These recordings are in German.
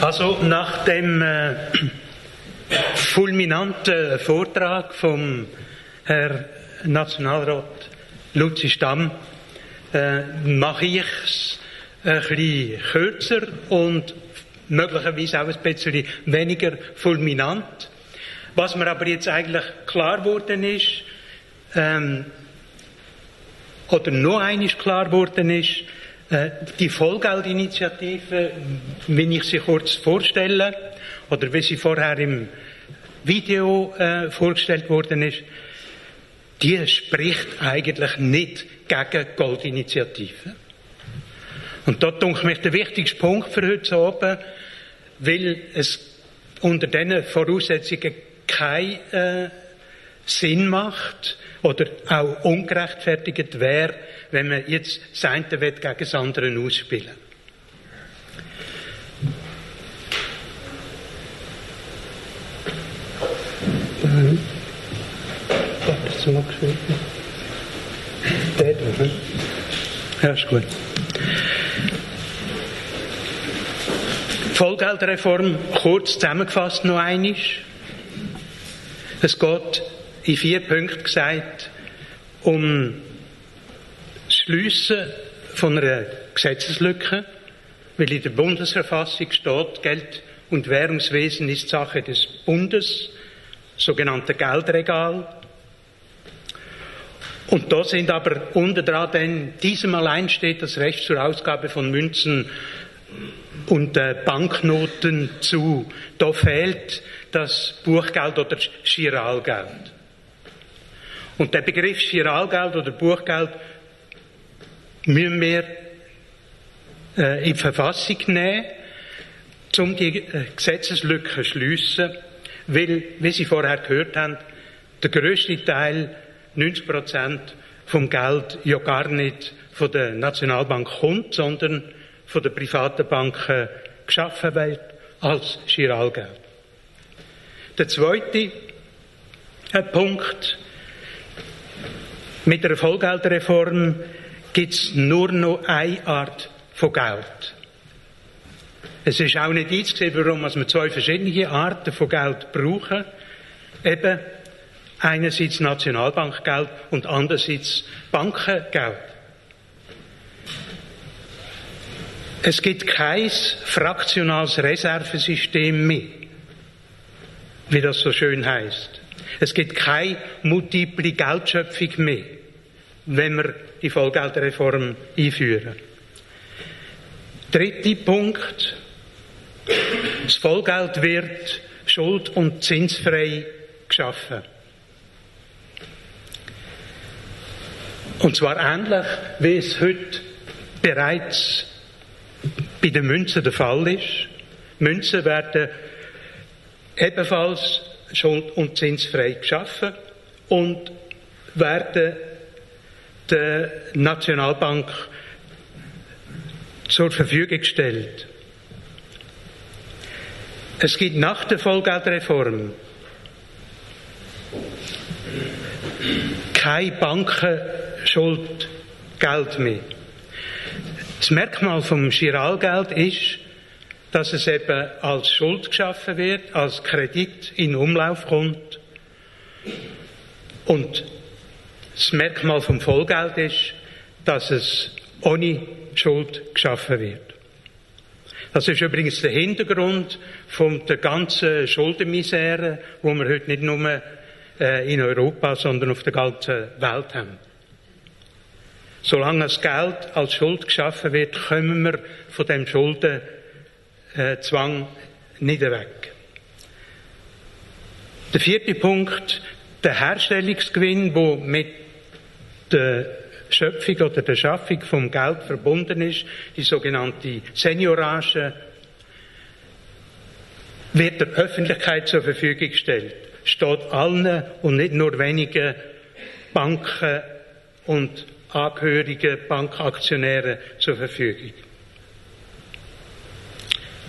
Also nach dem äh, fulminanten Vortrag vom Herr Nationalrat Luzi Stamm äh, mache ich es ein bisschen kürzer und möglicherweise auch ein bisschen weniger fulminant. Was mir aber jetzt eigentlich klar geworden ist, ähm, oder noch eines klar geworden ist, äh, die Vollgeldinitiative, wenn ich sie kurz vorstelle, oder wie sie vorher im Video äh, vorgestellt worden ist, die spricht eigentlich nicht gegen Goldinitiativen. Und dort denke ich der wichtigste Punkt für heute Abend, weil es unter diesen Voraussetzungen keinen äh, Sinn macht oder auch ungerechtfertigt wäre, wenn man jetzt das eine gegen das andere ausspielen? Ja, ist gut. Vollgeldreform, kurz zusammengefasst noch einmal. Es geht in vier Punkten gesagt um Schliessen von einer Gesetzeslücke, weil in der Bundesverfassung steht, Geld- und Währungswesen ist Sache des Bundes, sogenannte Geldregal. Und da sind aber unter dran, denn diesem allein steht das Recht zur Ausgabe von Münzen und äh, Banknoten zu. Da fehlt das Buchgeld oder Chiralgeld. Und der Begriff Chiralgeld oder Buchgeld müssen wir äh, in die Verfassung nehmen, um die äh, Gesetzeslücke zu schliessen, weil, wie Sie vorher gehört haben, der grösste Teil, 90 Prozent vom Geld ja gar nicht von der Nationalbank kommt, sondern von den privaten Banken geschaffen wird als Chiralgeld. Der zweite äh, Punkt mit der Vollgeldreform gibt es nur noch eine Art von Geld. Es ist auch nicht einzusehen, warum wir zwei verschiedene Arten von Geld brauchen. Eben einerseits Nationalbankgeld und andererseits Bankengeld. Es gibt kein fraktionales Reservesystem mehr, wie das so schön heißt. Es gibt keine multiple Geldschöpfung mehr, wenn wir die Vollgeldreform einführen. Dritter Punkt. Das Vollgeld wird schuld- und zinsfrei geschaffen. Und zwar ähnlich, wie es heute bereits bei den Münzen der Fall ist. Münzen werden ebenfalls schuld- und zinsfrei geschaffen und werden der Nationalbank zur Verfügung gestellt. Es gibt nach der Vollgeldreform kein Bankenschuldgeld mehr. Das Merkmal vom Giralgeld ist, dass es eben als Schuld geschaffen wird, als Kredit in Umlauf kommt. Und das Merkmal vom Vollgeld ist, dass es ohne Schuld geschaffen wird. Das ist übrigens der Hintergrund von der ganzen Schuldenmisere, wo wir heute nicht nur äh, in Europa, sondern auf der ganzen Welt haben. Solange das Geld als Schuld geschaffen wird, kommen wir von dem Schulden äh, nicht weg. Der vierte Punkt, der Herstellungsgewinn, wo mit der Schöpfung oder der Schaffung vom Geld verbunden ist, die sogenannte Seniorage, wird der Öffentlichkeit zur Verfügung gestellt. Steht allen und nicht nur wenigen Banken und Angehörigen, Bankaktionären zur Verfügung.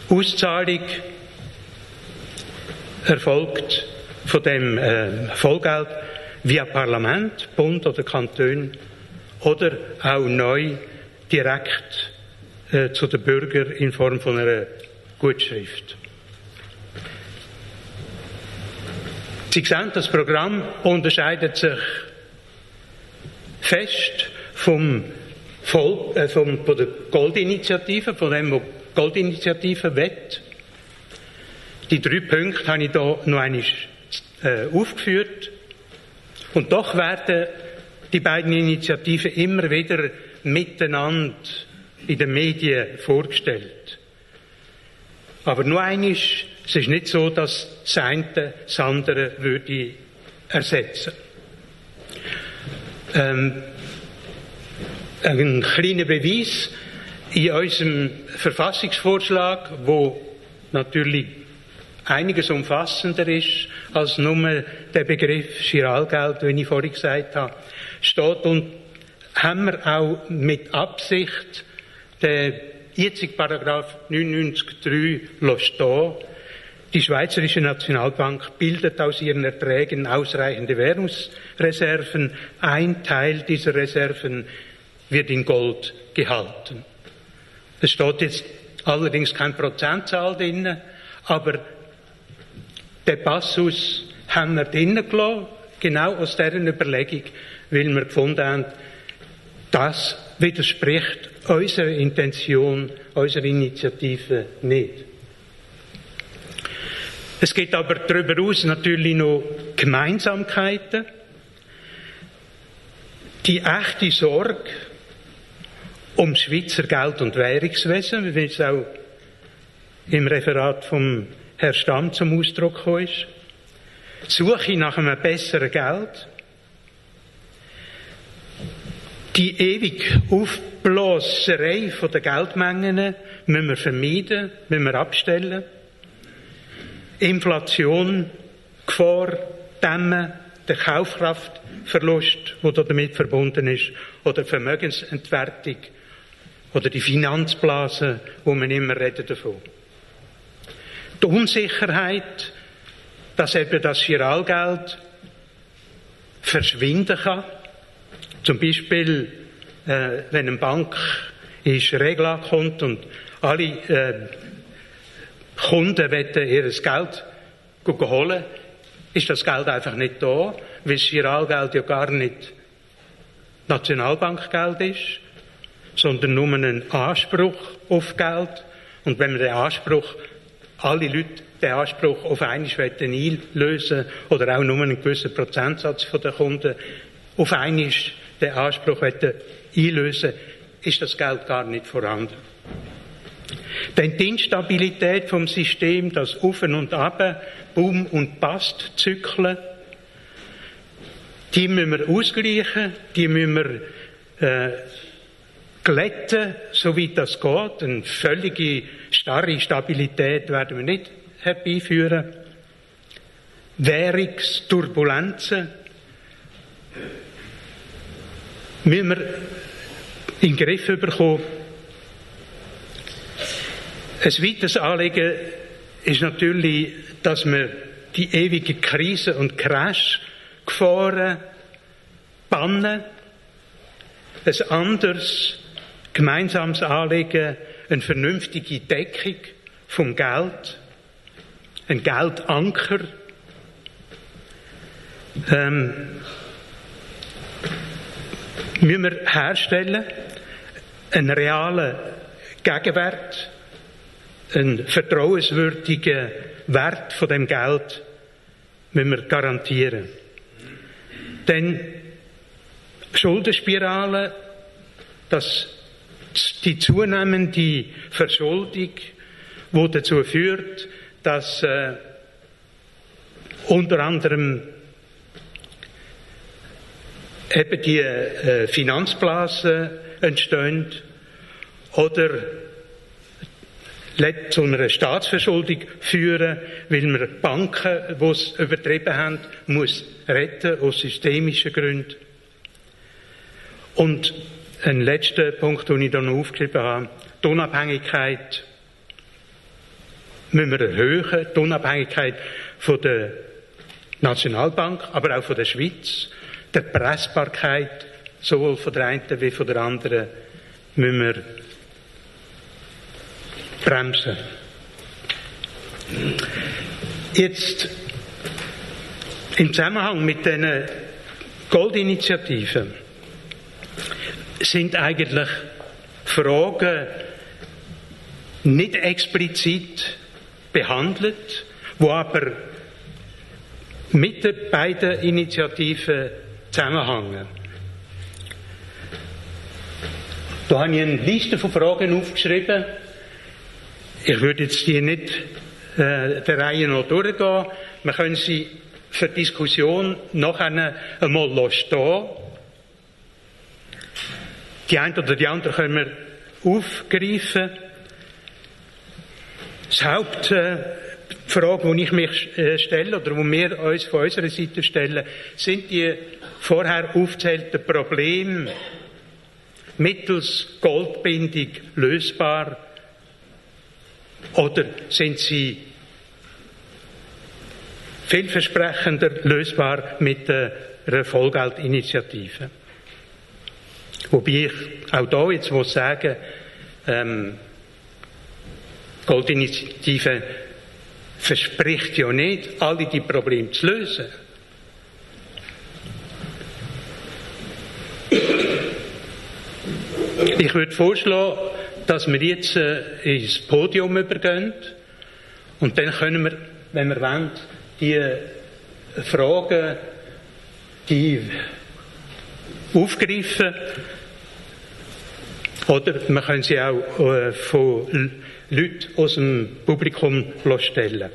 Auszahlung erfolgt von dem äh, Vollgeld via Parlament, Bund oder Kanton oder auch neu direkt äh, zu den Bürgern in Form von einer Gutschrift. Sie sehen, das Programm unterscheidet sich fest vom, Voll, äh, vom, von der Goldinitiative, von dem, was die Goldinitiative wett. Die drei Punkte habe ich hier noch einmal äh, aufgeführt. Und doch werden die beiden Initiativen immer wieder miteinander in den Medien vorgestellt. Aber nur eines, es ist nicht so, dass das eine das andere würde ersetzen. Ähm, ein kleiner Beweis in unserem Verfassungsvorschlag, wo natürlich einiges umfassender ist als nur der Begriff Chiralgeld, wie ich vorhin gesagt habe, steht und haben wir auch mit Absicht den jetzigen Paragraph 99.3 stehen. Die Schweizerische Nationalbank bildet aus ihren Erträgen ausreichende Währungsreserven. Ein Teil dieser Reserven wird in Gold gehalten. Es steht jetzt allerdings kein Prozentzahl drin, aber der Passus haben wir drinnen gelassen, genau aus deren Überlegung, weil wir gefunden haben, das widerspricht unserer Intention, unserer Initiative nicht. Es gibt aber darüber hinaus natürlich noch Gemeinsamkeiten. Die echte Sorge um Schweizer Geld- und Währungswesen, wie es auch im Referat vom Herrn Stamm zum Ausdruck gekommen ist. Suche nach einem besseren Geld. Die ewig Aufblaserei von den Geldmengen müssen wir vermeiden, müssen wir abstellen. Inflation, Gefahr, Dämmen, der Kaufkraftverlust, der damit verbunden ist, oder Vermögensentwertung, oder die Finanzblase, wo man immer redet davon. Die Unsicherheit, dass eben das Giralgeld verschwinden kann. Zum Beispiel, äh, wenn eine Bank in Regla kommt und alle äh, Kunden wollen ihr Geld holen, ist das Geld einfach nicht da, weil das Giralgeld ja gar nicht Nationalbankgeld ist, sondern nur einen Anspruch auf Geld. Und wenn man den Anspruch, alle Leute den Anspruch auf einmal einlösen oder auch nur einen gewissen Prozentsatz den Kunden auf einmal den Anspruch einlösen, ist das Geld gar nicht vorhanden. Denn die Instabilität vom System, das Auf und Ab, Boom und Bast Zyklen, die müssen wir ausgleichen, die müssen wir äh, glätten, soweit das geht. Eine völlige starre Stabilität werden wir nicht herbeiführen. Währungsturbulenzen müssen wir in den Griff bekommen. Ein weiteres Anliegen ist natürlich, dass wir die ewige Krise und Crash-Gefahren bannen. Ein anderes gemeinsames Anliegen, eine vernünftige Deckung vom Geld, ein Geldanker, ähm, müssen wir herstellen, einen realen Gegenwert, einen vertrauenswürdigen Wert von dem Geld müssen wir garantieren. Denn Schuldenspirale, das, die zunehmende Verschuldung, wo dazu führt, dass äh, unter anderem eben die äh, Finanzblasen entstehen oder zu einer Staatsverschuldung führen, weil man Banken, die es übertrieben haben, muss retten aus systemischen Gründen. Und ein letzter Punkt, den ich da noch aufgeschrieben habe, die Unabhängigkeit. Müssen wir erhöhen, die Unabhängigkeit von der Nationalbank, aber auch von der Schweiz, der Pressbarkeit sowohl von der einen wie von der anderen müssen wir bremsen. Jetzt im Zusammenhang mit den Goldinitiativen sind eigentlich Fragen nicht explizit behandelt, wo aber mit den beiden Initiativen zusammenhängen. Da habe ich eine Liste von Fragen aufgeschrieben. Ich würde jetzt hier nicht äh, der Reihe noch durchgehen. Wir können sie für Diskussion nachher einmal stehen. Die eine oder die andere können wir aufgreifen. Das Haupt, äh, die Frage, die ich mich äh, stelle oder die wir uns von unserer Seite stellen, sind die vorher aufzählten Probleme mittels Goldbindung lösbar oder sind sie vielversprechender lösbar mit einer Vollgeldinitiative? Wobei ich auch da jetzt muss sagen, ähm, Goldinitiative verspricht ja nicht, alle die Probleme zu lösen. Ich würde vorschlagen, dass wir jetzt äh, ins Podium übergehen und dann können wir, wenn wir wollen, die Fragen, die aufgreifen oder man kann sie auch äh, von Leuten aus dem Publikum stellen.